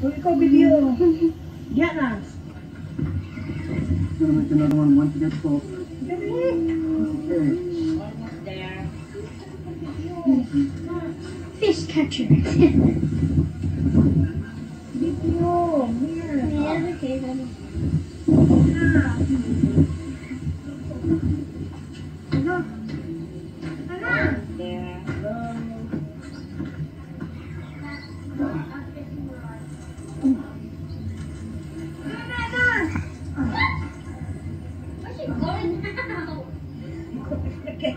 Oh, ikaw video. Yan na. Gonna make another one once it gets full. Dali. Okay. Almost there. Fish catcher. Video. Here. yeah, okay, daddy. Na. Come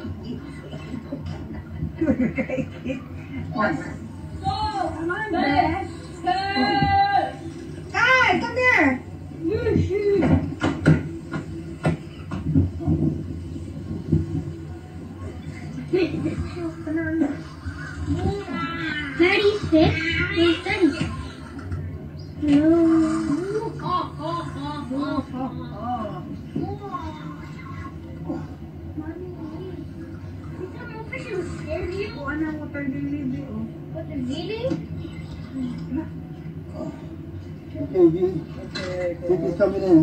on, Beth. Hey, come here. Where's Daddy? No. Oh. Ano ang water lily, oh. Okay, V. Vicky's coming in.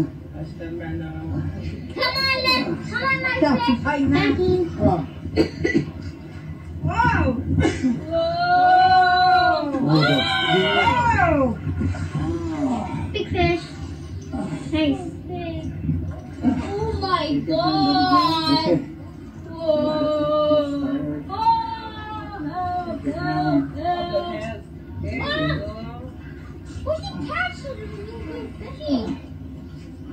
Ay, na. Oh. Wow! Oh, the- Wow! Big fish. Nice. Oh my god. There you go. Catch?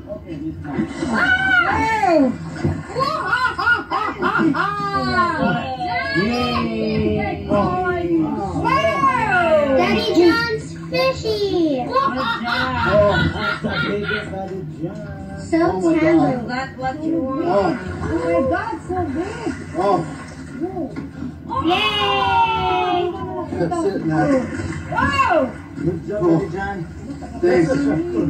Okay, this time. Oh. Daddy John's fishy. Oh, that's the biggest Daddy John. So oh tender. That's what you want. Oh, Oh my God, so big. oh, that's it now. Wow! Good job, Daddy John. Thanks. Be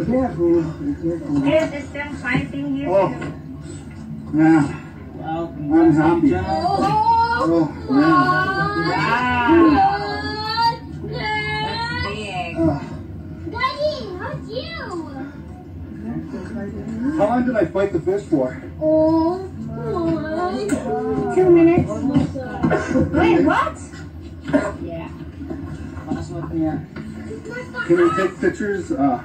careful. Be careful. Yes, it's still fighting here. Oh. Now, Wow, I'm happy. Oh, Oh. Wow. Big. Ah. Daddy, how's you? How long did I fight the fish for? Oh, one, two minutes. Wait, what? Yeah. Can we take pictures? Uh,